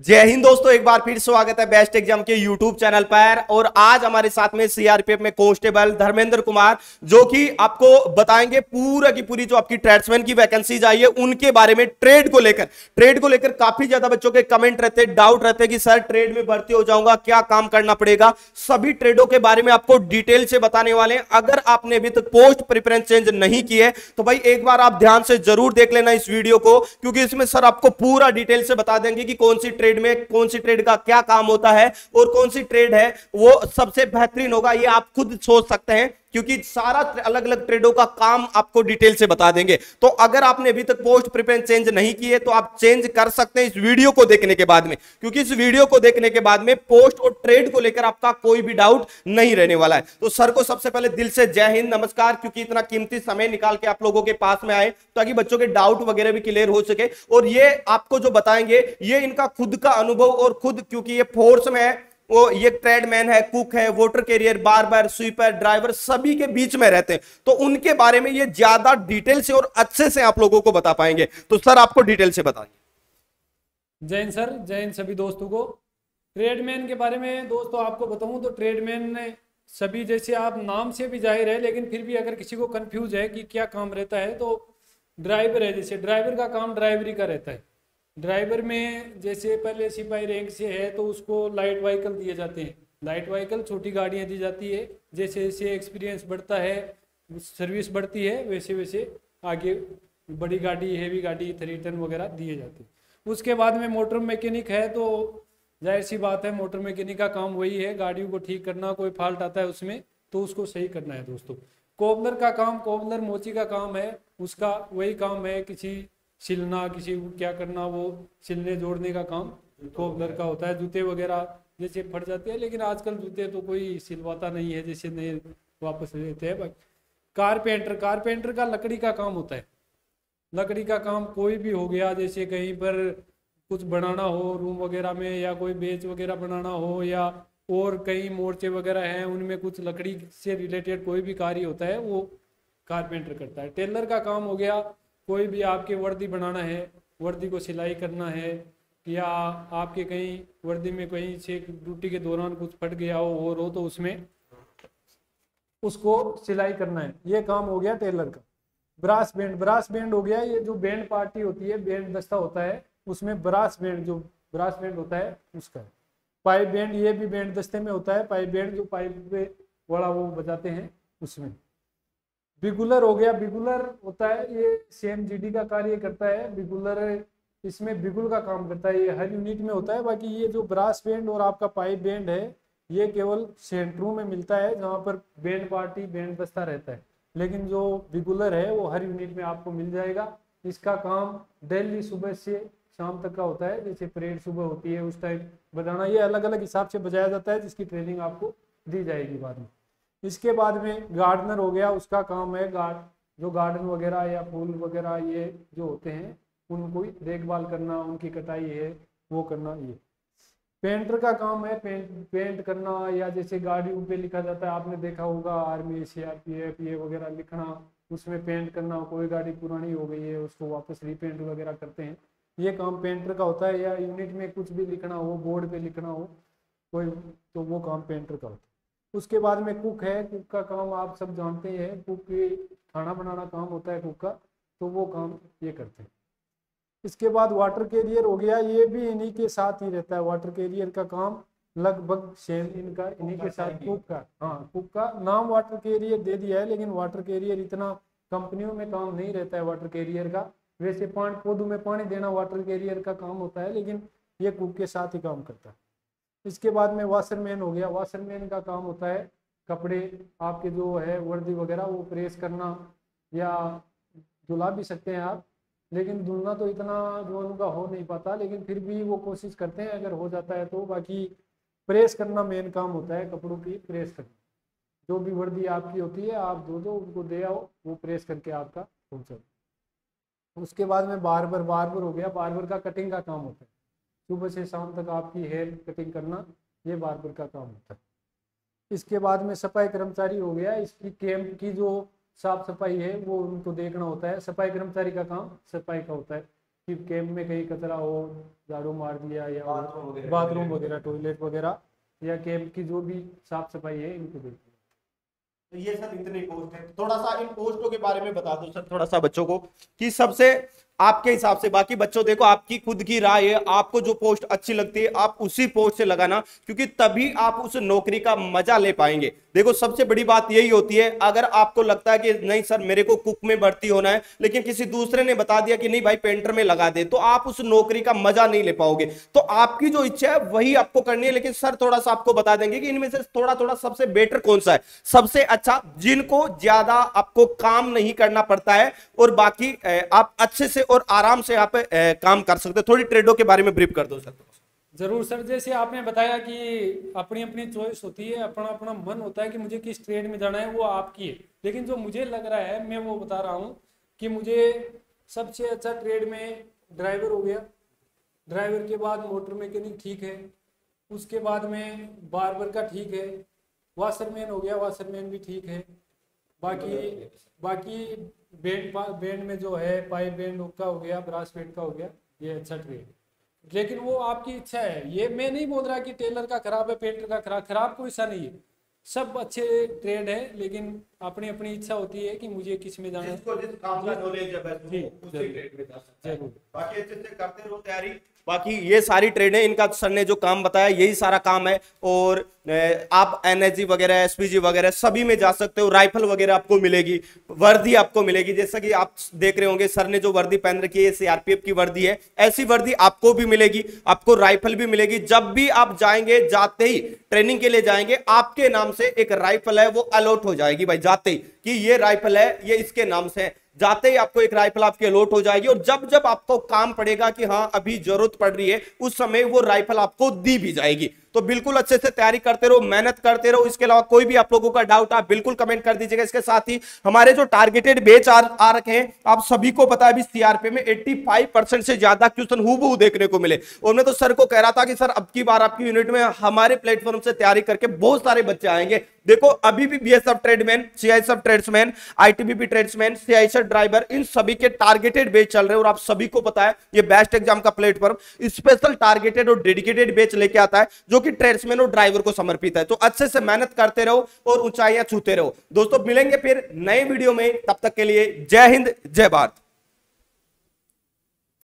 जय हिंद दोस्तों, एक बार फिर स्वागत है बेस्ट एग्ज़ाम के यूट्यूब चैनल पर। और आज हमारे साथ में सीआरपीएफ में कांस्टेबल धर्मेंद्र कुमार, जो कि आपको बताएँगे पूरा की पूरी जो आपकी ट्रेड्समैन की वैकेंसीज आई है, उनके बारे में ट्रेड को लेकर। ट्रेड को लेकर काफ़ी ज़्यादा बच्चों के कमेंट रहते डाउट रहते कि, सर ट्रेड में भर्ती हो जाऊँगा, क्या काम करना पड़ेगा? सभी ट्रेडों के बारे में आपको डिटेल से बताने वाले हैं। अगर आपने अभी तक पोस्ट प्रिफरेंस चेंज नहीं की है तो भाई एक बार आप ध्यान से ज़रूर देख लेना इस वीडियो को, क्योंकि इसमें सर आपको पूरा डिटेल से बता देंगे कि कौन सी ट्रेड में कौन सी ट्रेड का क्या काम होता है और कौन सी ट्रेड है, वो सबसे बेहतरीन होगा, ये आप खुद सोच सकते हैं। क्योंकि सारा अलग अलग ट्रेडों का काम आपको डिटेल से बता देंगे। तो अगर आपने अभी तक पोस्ट प्रिफरेंस चेंज नहीं की है तो आप चेंज कर सकते हैं इस वीडियो को देखने के बाद में। क्योंकि इस वीडियो को देखने के बाद में पोस्ट और ट्रेड को लेकर आपका कोई भी डाउट नहीं रहने वाला है। तो सर को सबसे पहले दिल से जय हिंद, नमस्कार। क्योंकि इतना कीमती समय निकाल के आप लोगों के पास में आए, ताकि बच्चों के डाउट वगैरह भी क्लियर हो सके। और ये आपको जो बताएँगे, ये इनका खुद का अनुभव और खुद, क्योंकि ये फोर्स में है वो ये ट्रेडमैन है, कुक है, वोटर कैरियर बार बार स्वीपर, ड्राइवर सभी के बीच में रहते हैं। तो उनके बारे में ये ज़्यादा डिटेल से और अच्छे से आप लोगों को बता पाएँगे। तो सर, आपको डिटेल से बताएँगे जैन सर जैन सभी दोस्तों को। ट्रेडमैन के बारे में दोस्तों आपको बताऊँ तो ट्रेडमैन ने सभी जैसे आप नाम से भी ज़ाहिर है, लेकिन फिर भी अगर किसी को कंफ्यूज है कि क्या काम रहता है तो ड्राइवर है जैसे। ड्राइवर का काम ड्राइवरी का रहता है। ड्राइवर में जैसे पहले सिपाही रैंक से है तो उसको लाइट व्हीकल दिए जाते हैं। लाइट व्हीकल छोटी गाड़ियाँ दी जाती है, जैसे जैसे एक्सपीरियंस बढ़ता है सर्विस बढ़ती है, वैसे वैसे आगे बड़ी गाड़ी हैवी गाड़ी थ्री टन वगैरह दिए जाते हैं। उसके बाद में मोटर मैकेनिक है तो ज़ाहिर सी बात है मोटर मैकेनिक का काम वही है। गाड़ियों को ठीक करना, कोई फॉल्ट आता है उसमें तो उसको सही करना है दोस्तों। कोबलर का काम कोबलर मोची का काम है, उसका वही काम है, किसी सिलना किसी को क्या करना वो सिलने जोड़ने का काम कोबलर का होता है जूते वगैरह जैसे फट जाते हैं लेकिन आजकल जूते तो कोई सिलवाता नहीं है जैसे नए वापस लेते हैं कारपेंटर कारपेंटर का लकड़ी का काम होता है। लकड़ी का काम कोई भी हो गया जैसे कहीं पर कुछ बनाना हो रूम वगैरह में या कोई बेच वगैरह बनाना हो या और कई मोर्चे वगैरह हैं उनमें कुछ लकड़ी से रिलेटेड कोई भी कार्य होता है वो कारपेंटर करता है। टेलर का काम हो गया कोई भी आपके वर्दी बनाना है, वर्दी को सिलाई करना है, या आपके कहीं वर्दी में कहीं से ड्यूटी के दौरान कुछ फट गया हो और हो तो उसमें उसको सिलाई करना है। ये काम हो गया टेलर का। ब्रास बैंड ब्रास बैंड हो गया, ये जो बैंड पार्टी होती है, बैंड दस्ता होता है, उसमें ब्रास बैंड जो, ब्रास बैंड होता है, उसका है। पाइप बैंड, ये भी बैंड दस्ते में होता है, पाइप बैंड जो पाइप वाला वो बजाते हैं, उसमें। बिगुलर हो गया, बिगुलर होता है, ये सेम जीडी का कार्य करता है, बिगुलर इसमें बिगुल का काम करता है, ये हर यूनिट में होता है, बाकी ये जो ब्रास बैंड और आपका पाइप बैंड है, ये केवल सेंटरों में मिलता है, जहाँ पर बैंड पार्टी बैंड बस्ता रहता है। लेकिन जो बिगुलर है, वो हर यूनिट में आपको मिल जाएगा। इसका काम डेली सुबह से शाम तक का होता है, जैसे परेड सुबह होती है, उस टाइम बजाना ये अलग अलग हिसाब से बजाया जाता है, जिसकी ट्रेनिंग आपको दी जाएगी बाद में। इसके बाद में गार्डनर हो गया, उसका काम है गार्ड, जो गार्डन वगैरह या फूल वगैरह ये जो होते हैं, उनको देखभाल करना, उनकी कटाई है, वो करना ये। पेंटर का काम है पेंट पेंट करना या जैसे गाड़ियों पे लिखा जाता है, आपने देखा होगा army C R P F ये वगैरह लिखना, उसमें पेंट करना, कोई गाड़ी पुरानी हो गई है, उसको वापस रीपेंट वगैरह करते हैं। ये काम पेंटर का होता है या यूनिट में कुछ भी लिखना हो बोर्ड पे लिखना हो, कोई तो वो काम पेंटर का होता है। उसके बाद में कुक है कुक का काम आप सब जानते हैं कुक खाना बनाना काम होता है कुक का तो वो काम ये करते हैं। इसके बाद वाटर कैरियर हो गया ये भी इन्हीं के साथ ही रहता है। वाटर कैरियर का काम लगभग सेम इनका इन्हीं के साथ कुक का। हाँ कुक का नाम वाटर कैरियर दे दिया है लेकिन वाटर कैरियर इतना कंपनियों में काम नहीं रहता है वाटर कैरियर का। वैसे पानी पौधों में पानी देना वाटर कैरियर का काम होता है लेकिन ये कुक के साथ ही काम करता है। इसके बाद में वाशरमैन हो गया। वाशरमैन का काम होता है कपड़े, आपके जो है वर्दी वगैरह, वो प्रेस करना या धुला भी सकते हैं आप, लेकिन धुलना तो इतना जो उनका हो नहीं पाता, लेकिन फिर भी वो कोशिश करते हैं, अगर हो जाता है तो। बाकी प्रेस करना मेन काम होता है, कपड़ों की प्रेस करना। जो भी वर्दी आपकी होती है, आप दो दो, उनको दे आओ, वो प्रेस करके आपका पहुँचा उसके बाद में बार बार बार बार हो गया। बार बार का कटिंग का काम होता है। सुबह से शाम तक आपकी हेयर कटिंग करना ये बार्बर का काम होता है। इसके बाद में सफ़ाई कर्मचारी हो गया इसकी कैंप की जो साफ़ सफ़ाई है वो उनको देखना होता है। सफ़ाई कर्मचारी का काम सफ़ाई का होता है कि कैंप में कहीं कचरा हो झाड़ू मार दिया या बाथरूम वगैरह। टॉयलेट वगैरह। या कैंप की जो भी साफ़ सफ़ाई है इनको देखिए तो ये सर इतने पोस्ट है। थोड़ा सा इन पोस्टों के बारे में बता दो सर थोड़ा सा बच्चों को कि सबसे आपके हिसाब से, बाकी बच्चों, देखो आपकी खुद की राय है, आपको जो पोस्ट अच्छी लगती है, आप उसी पोस्ट से लगाना, क्योंकि तभी आप उस नौकरी का मज़ा ले पाएँगे। देखो, सबसे बड़ी बात यही होती है, अगर आपको लगता है कि नहीं सर, मेरे को कुक में भर्ती होना है, लेकिन किसी दूसरे ने बता दिया कि नहीं भाई, पेंटर में लगा दे तो आप उस नौकरी का मज़ा नहीं ले पाओगे। तो आपकी जो इच्छा है, वही आपको करनी है, लेकिन सर थोड़ा सा आपको बता देंगे कि इनमें से थोड़ा थोड़ा सबसे बेटर कौन सा है? सबसे अच्छा जिनको ज़्यादा आपको काम नहीं करना पड़ता है, और बाकी आप अच्छे से और आराम से आप काम कर सकते हो। थोड़ी ट्रेडों के बारे में ब्रीफ कर दो सर। ज़रूर सर, जैसे आपने बताया कि अपनी अपनी चॉइस होती है अपना अपना मन होता है कि मुझे किस ट्रेड में जाना है, वो आपकी है। लेकिन जो मुझे लग रहा है, मैं वो बता रहा हूँ कि मुझे सबसे अच्छा ट्रेड में ड्राइवर हो गया। ड्राइवर के बाद मोटर मैकेनिक ठीक है। उसके बाद में बार्बर का ठीक है। वाशरमैन हो गया वाशरमैन भी ठीक है। बाकी बाकी बैंड बैंड में जो है पाइप बैंड का हो गया ब्रास बैंड का हो गया ये अच्छा ट्रेड लेकिन वो आपकी इच्छा है ये मैं नहीं बोल रहा कि टेलर का खराब है पेंटर का खराब खराब कोई सा नहीं है। सब अच्छे ट्रेड है लेकिन अपनी अपनी इच्छा होती है कि मुझे किसमें जाना है। जिसको जिस काम का नॉलेज है बस उसी ट्रेड में जा सकता है बाकी अच्छे से करते रहो तैयारी। बाकी ये सारी ट्रेड है इनका सर ने जो काम बताया यही सारा काम है और आप एनएसजी वगैरह एसपीजी वगैरह सभी में जा सकते हो। राइफल वगैरह आपको मिलेगी, वर्दी आपको मिलेगी। जैसा कि आप देख रहे होंगे, सर ने जो वर्दी पहन रखी है सीआरपीएफ की वर्दी है। ऐसी वर्दी आपको भी मिलेगी, आपको राइफल भी मिलेगी। जब भी आप जाएँगे, जाते ही ट्रेनिंग के लिए जाएँगे, आपके नाम से एक राइफल है, वो अलॉट हो जाएगी भाई, जाते ही कि ये राइफल है, ये इसके नाम से है। जाते ही आपको एक राइफल आपकी अलॉट हो जाएगी और जब जब आपको काम पड़ेगा कि हाँ अभी ज़रूरत पड़ रही है, उस समय वो राइफल आपको दी भी जाएगी। तो बिल्कुल अच्छे से तैयारी करते रहो मेहनत करते रहो। इसके अलावा कोई भी आप लोगों का डाउट आप बिल्कुल कमेंट कर दीजिएगा। इसके साथ ही हमारे जो टारगेटेड बेच आ, आ रखे हैं आप सभी को पता है सीआरपी में 85 परसेंट से ज़्यादा क्वेश्चन हूबहू देखने को मिले। और मैं तो सर को कह रहा था कि सर अब की बार आपकी यूनिट में हमारे प्लेटफॉर्म से तैयारी करके बहुत सारे बच्चे आएँगे। देखो अभी भी BSF tradesman CISF tradesmen ITBP tradesman CISF driver इन सभी के टारगेटेड बेच चल रहे हैं। और आप सभी को पता है ये बेस्ट एग्ज़ाम का प्लेटफॉर्म स्पेशल टारगेटेड और डेडिकेटेड बेच लेके आता है जो कि ट्रेड्समैन और ड्राइवर को समर्पित है। तो अच्छे से मेहनत करते रहो और ऊंचाइयाँ छूते रहो। दोस्तों, मिलेंगे फिर नए वीडियो में। तब तक के लिए जय हिंद, जय भारत।